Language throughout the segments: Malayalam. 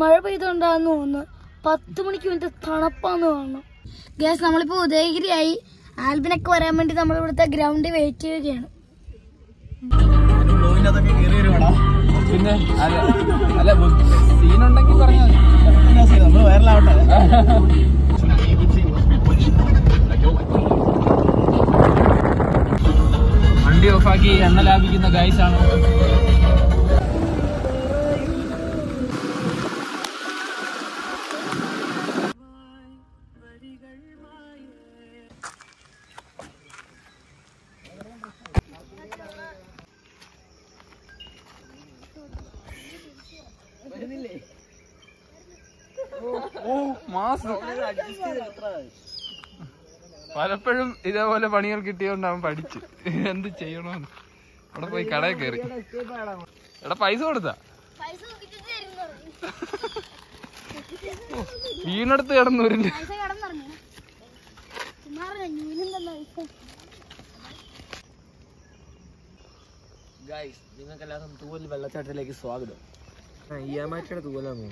മഴ പെയ്തോണ്ടാന്ന് തോന്നുന്നു. പത്ത് മണിക്ക് വേണ്ടി തണുപ്പാന്ന് തോന്നുന്നു. ഗൈസ് നമ്മളിപ്പോ ഉദയഗിരിയായി. ആൽബിനൊക്കെ വരാൻ വേണ്ടി നമ്മൾ ഇവിടുത്തെ ഗ്രൗണ്ടിൽ വെയിറ്റ് ചെയ്യുകയാണ് പിന്നെ അല്ല വൈറലാവട്ടെ. വണ്ടി ഓഫാക്കി എണ്ണ ലാഭിക്കുന്ന ഗൈസ് മാസം. പലപ്പോഴും ഇതേപോലെ പണികൾ കിട്ടിയോണ്ട് അവൻ പഠിച്ചു. എന്ത് ചെയ്യണോന്ന്. അവിടെ പോയി കടയിൽ കയറി. എടാ പൈസ കൊടുത്താ? വീണടുത്ത് ഗൈസ് നിങ്ങൾക്ക് എല്ലാവർക്കും തൂവൽ വെള്ളച്ചാട്ടത്തിലേക്ക് സ്വാഗതം. ഇയാമാറ്റയുടെ തൂവലാണ്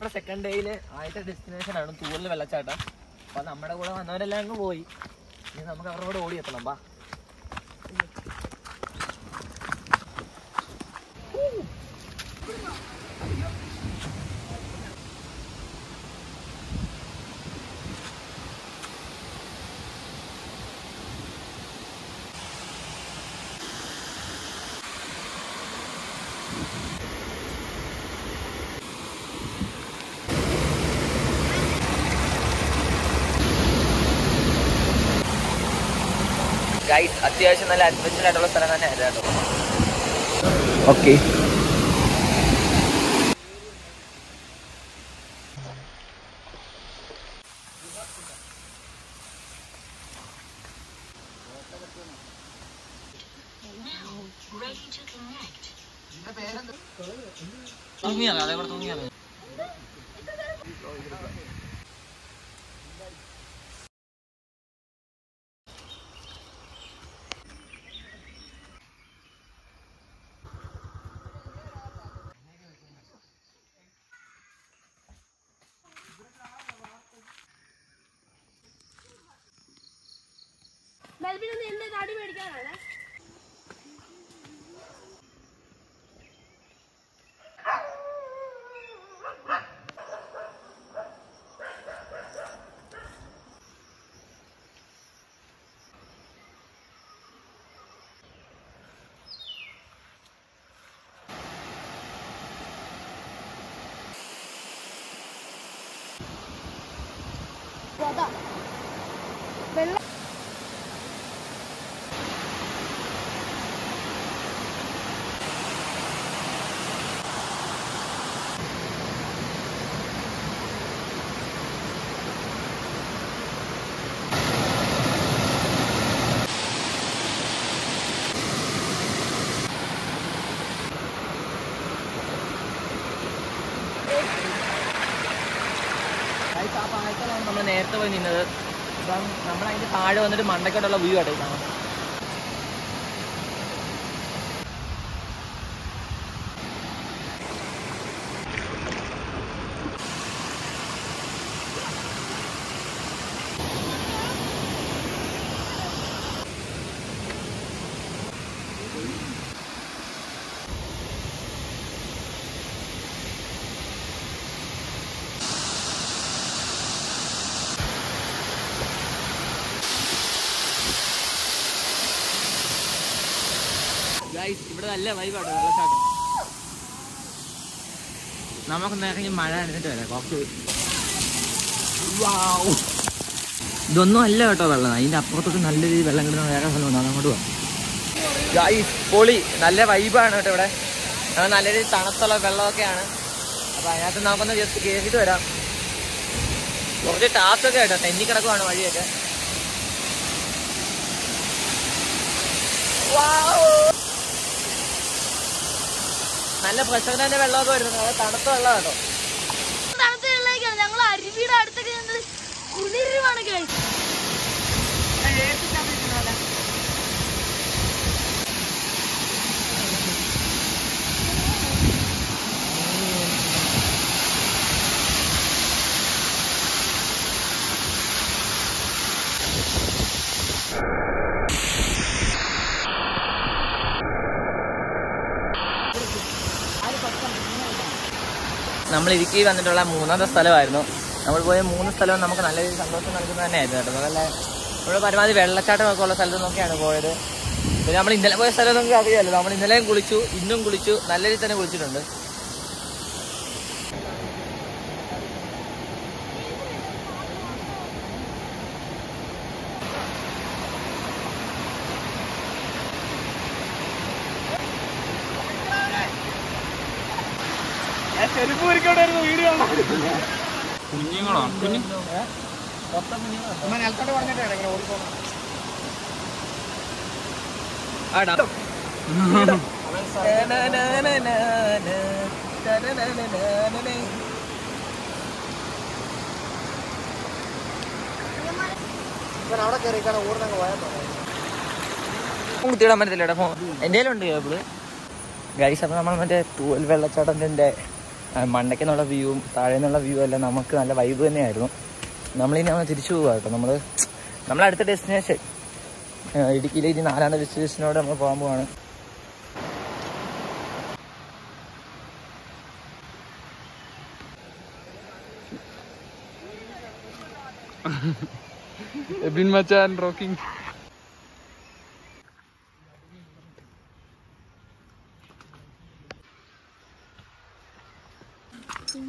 നമ്മുടെ സെക്കൻഡ് ഡേയിൽ ആദ്യത്തെ ഡെസ്റ്റിനേഷൻ ആണ് തൂവൽ വെള്ളച്ചാട്ടം. അപ്പൊ നമ്മുടെ കൂടെ വന്നവരെല്ലാം അങ്ങ് പോയി. ഇനി നമുക്ക് അവരുടെ കൂടെ എത്തണം ബാ ഗൈസ് അത്യാവശ്യം നല്ല അഡ്വഞ്ചർ ആയിട്ടുള്ള സ്ഥലം തന്നെ ആയിരുന്നു കേട്ടോ. ഓക്കെ തൂങ്ങിയാണ്? അതേപോലെ തൂങ്ങിയാണ്? എന്റെ തടി മേടിക്കാനാണ്? വെള്ളം ഗൈസ് ആ പാലത്തിലാണ് നമ്മൾ നേരത്തെ പോയി നിന്നത്. അപ്പം നമ്മൾ അതിന്റെ താഴെ വന്നിട്ട് മണ്ടക്കോട്ടുള്ള വ്യൂ ആട്ടെ കാണാം ഗൈസ് ഇവിടെ നല്ല വൈബാട്ടോ വെള്ളച്ചാട്ടം നമുക്ക് നേരെ മഴ അണിഞ്ഞിട്ട് വരാം കുറച്ച്. ഇതൊന്നും അല്ല കേട്ടോ വെള്ളം. അതിന്റെ അപ്പുറത്തോട്ട് നല്ല രീതിയിൽ വെള്ളം കിട്ടുന്ന വേറെ സ്ഥലമുണ്ട് അങ്ങോട്ട് പോവാം പൊളി. നല്ല വൈബാണ് കേട്ടോ ഇവിടെ. നല്ല രീതിയിൽ തണുത്തുള്ള വെള്ളമൊക്കെയാണ്. അപ്പൊ അതിനകത്ത് നമുക്കൊന്ന് ജസ്റ്റ് കയറിയിട്ട് വരാം. കുറച്ച് ടാസ്ക് ഒക്കെ കേട്ടോ തെന്നി കിടക്കുവാണ് വഴിയൊക്കെ. നല്ല പ്രശ്നം തന്നെ വെള്ളമൊക്കെ വരുന്നത്. അത് തണുത്ത വെള്ളം കേട്ടോ. തണുത്ത വെള്ളമൊക്കെയാണ്. ഞങ്ങൾ അരുവിയുടെ അടുത്തൊക്കെ ഞങ്ങൾ കുളിരുവാണ് കഴിച്ചത് നമ്മൾ ഇടുക്കി വന്നിട്ടുള്ള മൂന്നാമത്തെ സ്ഥലമായിരുന്നു. നമ്മൾ പോയ മൂന്ന് സ്ഥലവും നമുക്ക് നല്ല രീതിയിൽ സന്തോഷം നൽകുന്നത് തന്നെയായിരുന്നു കേട്ടോ. നല്ല നമ്മുടെ പരമാവധി വെള്ളച്ചാട്ടമൊക്കെ ഉള്ള സ്ഥലത്ത് നോക്കിയാണ് പോയത്. പിന്നെ നമ്മൾ ഇന്നലെ പോയ സ്ഥലം നമുക്ക് അറിയാമല്ലോ നമ്മൾ ഇന്നലെയും കുളിച്ചു ഇന്നും കുളിച്ചു നല്ല രീതിയിൽ തന്നെ കുളിച്ചിട്ടുണ്ട്. കുഞ്ഞുങ്ങളോ കുഞ്ഞു. ആടാ. കുത്തിയിടാൻ പറ്റത്തില്ല ഫോൺ എന്റെ ഉണ്ട് കേബിൾ ഗൈസ് അപ്പൊ നമ്മൾ മറ്റേ തൂവൽ വെള്ളച്ചാട്ടത്തിന്റെ മണ്ടയ്ക്ക് നിന്നുള്ള വ്യൂവും താഴെ നിന്നുള്ള വ്യൂ എല്ലാം നമുക്ക് നല്ല വൈബ് തന്നെയായിരുന്നു. നമ്മളിനി നമ്മൾ തിരിച്ചു പോകാം കേട്ടോ. നമ്മൾ അടുത്ത ഡെസ്റ്റിനേഷൻ ഇടുക്കിയിലെ ഇനി നാലാമത്തെ ഡെസ്റ്റിനേഷനോട് നമ്മൾ പോകാൻ പോവാണ്. എബിൻ മച്ചാൻ rocking.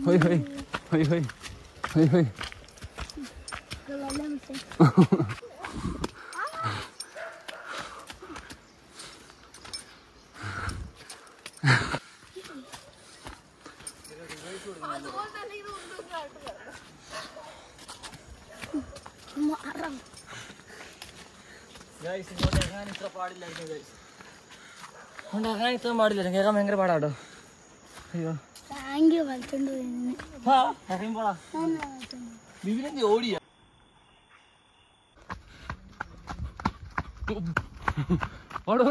Hoi hoi. Hoi hoi. Hoi hoi. Guys मोटा खान इत्र पाड़ी लगे गाइस मोटा खान इत्र मारी लगे का पाड़ा താങ്ക് യു പോയി ഓടിയ. ഓട്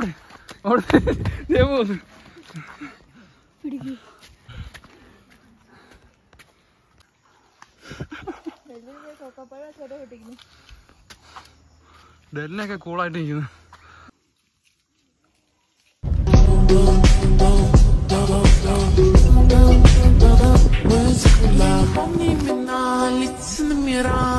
ഡെല്ലിനൊക്കെ കൂളായിട്ട് ഇരിക്കുന്നു it on